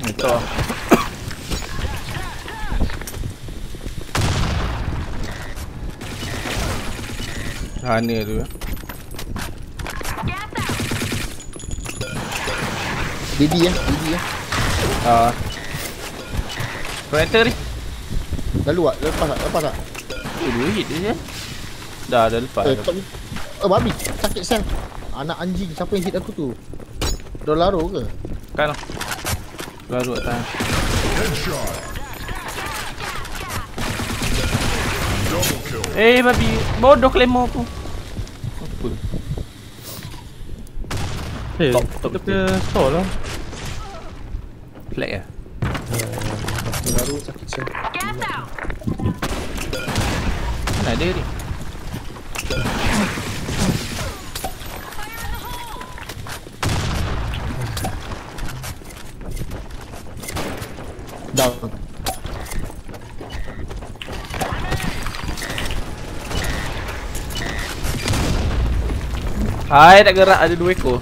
Itu. Hana tu. Didi ya, Didi ya. Ah. Predator ni. Lalu tak? Lepas tak? Lepas tak? Oh, dua hit dia je. Dah, dah lepas. Eh, dah. Oh, babi. Sakit sel. Anak anjing. Siapa yang hit aku tu? Dolaro ke? Kan lah. Baru kat tangan. Headshot. Eh, babi. Bodoh claymore aku. Apa? Eh, tak kita store lah. Flag lah. Dolaro sakit sel. Mana dia ni? Down. Hai, tak gerak ada dua ekor.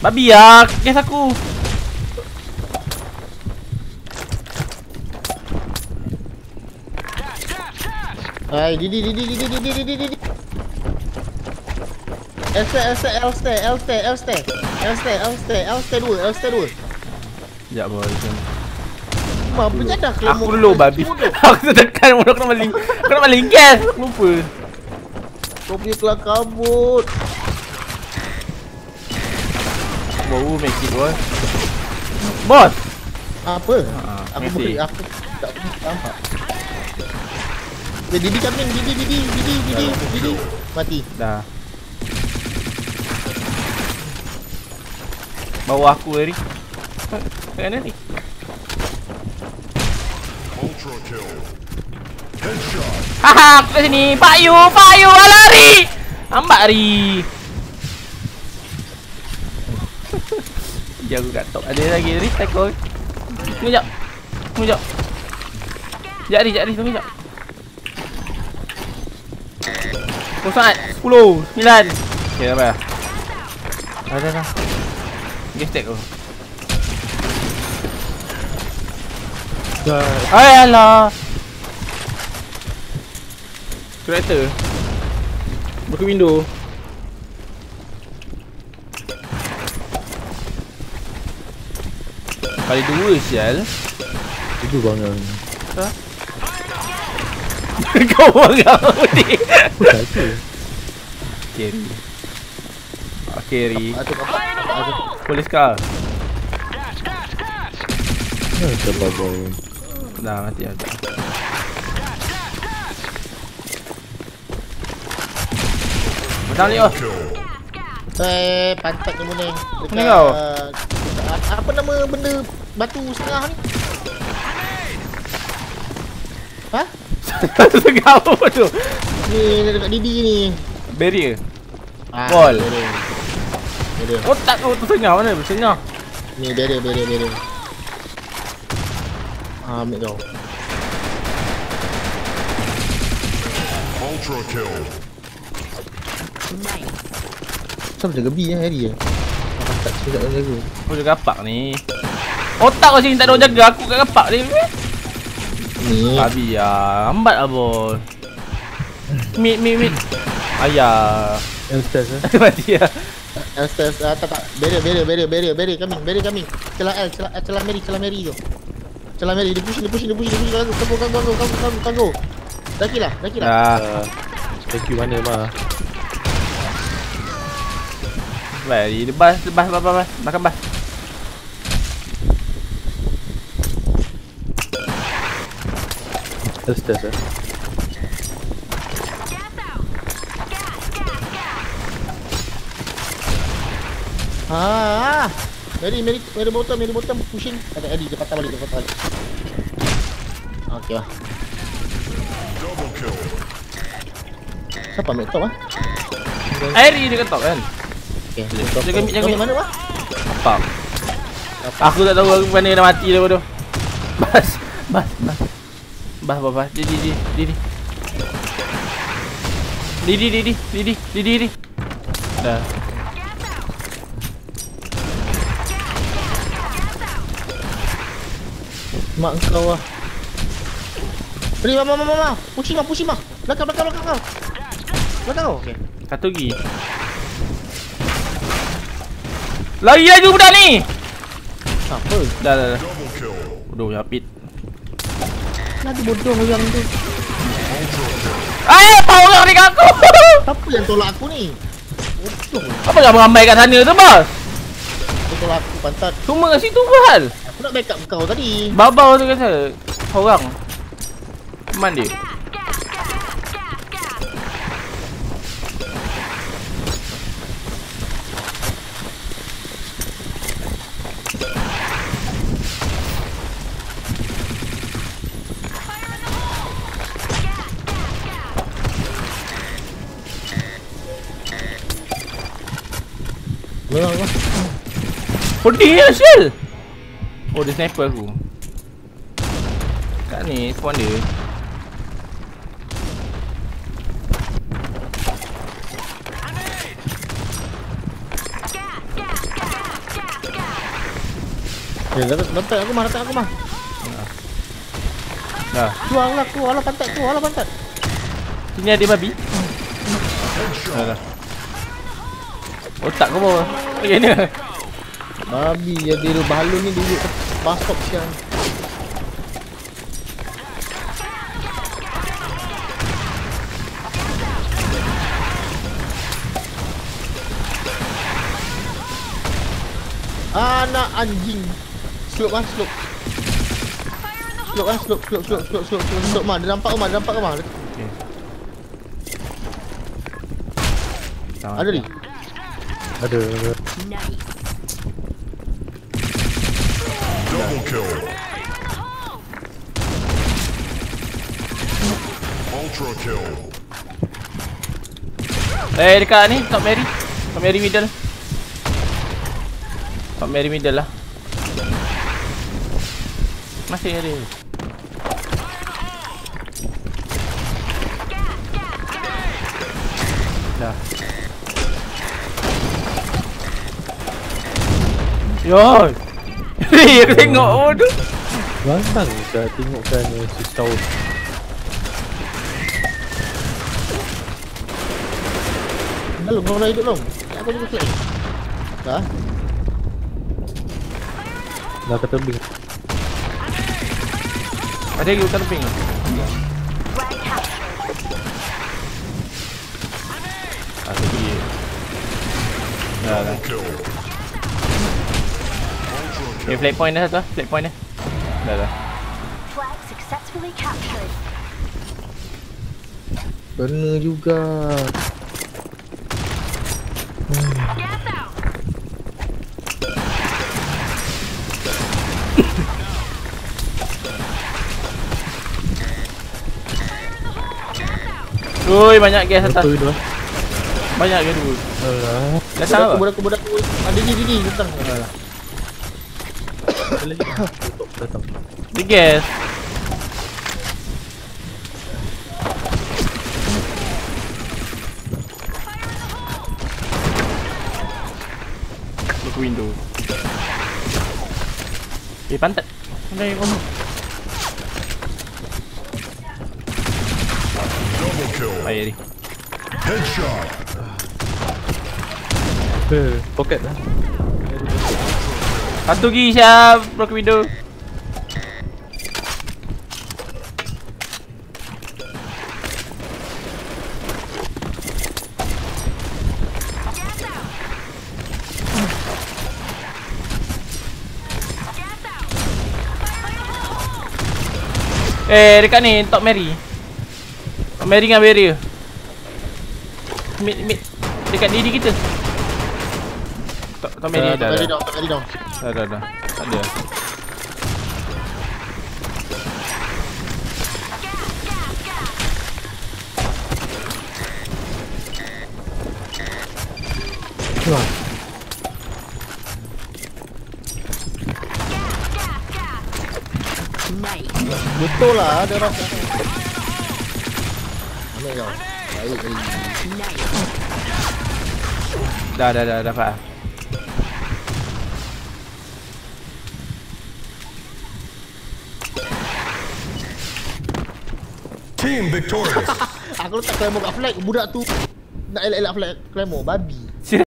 Babi ya, kes aku. Hai, Didi, Didi, Didi, Didi, Didi, Didi. Elster, Elster, Elster, Elster, Elster, Elster, Elster, Elster dua, Elster dua. Sekejap boy. jom. Ma, berjadah Aku dulu babi. aku mulut aku nak maling. Aku nak maling gas. Lupa. Kau punya kelang kabut. Baru make it boy. Bos. Apa? Ah, Aku beri, aku tak nampak. Eh, Didi coming, Didi, Didi, Didi, Didi, Didi. Mati. Dah. Bawa aku Eri. Kat mana ni? Ultra kill. Headshot. Haha, kat sini. Pak Yu, Pak Yu, lari. Lambat Eri. Dia aku kat top. Ada lagi Eri, tackle. Tunggu jap. Tunggu jap. Sekejap Eri, tunggu jap. Kosong 10, 9. Okay, dah bayar. Dah, dah, dah. Game stack tu. Dah. Ay, alah. Kereta. Buka window. Kali dua sial. Itu bangang. Kau bangang putih. Apa? Atuk. Polis car. Ah, terbagai. Dah mati dah. Macam ni oh. Eh, pantat ni muning. Dekat, Ni kau? apa nama benda batu setengah ni? Ha? Segau tu. Ni dekat Didi ni. Barrier. Ah, Wall. barrier. Barrier. Otak kau tu sengah mana? Sengah. Ni barrier, barrier, barrier. Ah, ambil kau. Ultra kill. Siapa jaga B eh, Harry eh? Tak cakap nak jaga. Aku jaga kapak ni. Otak kau sini tak ada orang jaga aku kat kapak ni. Ni. Babi ya. Lambat lah bos. Mid mid mid. Ayah. Stress eh. Mati ya. Elster, ah, tak tak. Barrier, barrier, barrier, barrier, barrier coming, barrier coming. Celah L, celah, eh, celah Mary, celah Mary tu. Celah Mary, dia push, dia push, dia push, dia push. Kanggo, kanggo, kanggo, kanggo, kanggo, kanggo. Daki lah, daki lah. Ah, Thank you mana mah. Baik, dia bas, bas, bas, bas, bas. Makan bas. Yang stress eh. Ah, Mary, Mary, Mary bottom, Mary bottom, pushing. Ada Eddie, dia patah balik, dia patah balik. Okey lah. Double kill. Siapa ambil top ah? Airi dia kat top kan? Jaga mid, jaga Kau mid. mana wah? Apa? Aku tak tahu aku mana dah mati dah bodoh. Bas, bas, bas. Bah bah bah, didi didi didi Didi didi didi didi didi Dah. Mak kau lah Beri mama mama mama Pusing mah pusing mah Belakang belakang belakang kau. Belakang kau Okey. Satu lagi. Lari lagi budak ni. Apa? Dah dah dah. Udah yapit. Lagi bodoh yang tu. Eh, apa orang ni aku? Siapa yang tolak aku ni? Bodoh. Apa yang ramai kat sana tu, bos? Dia tolak aku pantat. Cuma kat situ hal? Aku nak backup kau tadi. Babau tu kata. Orang. Man dia. Memang kau. Pedih lah Syil Oh dia sniper aku Kat ni spawn dia Eh, dapat dapat aku mah, dapat aku mah. Dah Keluar lah, keluar lah pantat, keluar lah pantat. Sini ada babi Dah dah Otak kau bawah Okay ni Babi ya dia balon ni duduk basok siang. Anak anjing. Slope ah, slope. Slope ah, slope, slope, slope, slope, slope, slope, slope. Mah, dia nampak ke mah, dia nampak ke mah. Ada ni. Ada. ada. Double kill. Ultra kill. Eh dekat ni Top Mary Top Mary middle Top Mary middle lah Masih ada Yoi Hei aku tengok Aduh Bantang kan, eh, dah tengok Si tau Lalu kau nak hidup long Aku juga flag Dah Dah ke tebing Ada lagi bukan tebing Ada lagi Dah dah. Ni flag point dah satu lah, flag point dah Dah dah Kena juga Oi banyak gas atas. Betul dah. Eh? Banyak gas dulu. Alah. Dah sama. Budak-budak budak. Ada ah, ni ni datang. Alah. The gas. Look window. Eh pantat. Ada yang kamu. Double ni Headshot. Eh, pocket lah. Satu lagi siap. Broken window. Eh dekat ni top Mary. Top Mary dengan barrier. Mid mid. Dekat diri kita. Top, top Mary. Dah dah tadi dah dah, tadi Rồi rồi rồi Tắt điện. Rồi Betul lah ada orang Mana kau? Baik Dah dah dah dapat Team victorious. Aku letak claymore kat flag Budak tu Nak elak-elak flag claymore Babi